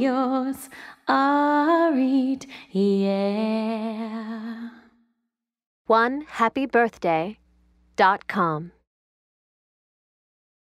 yours are it, yeah. One happy birthday dot com.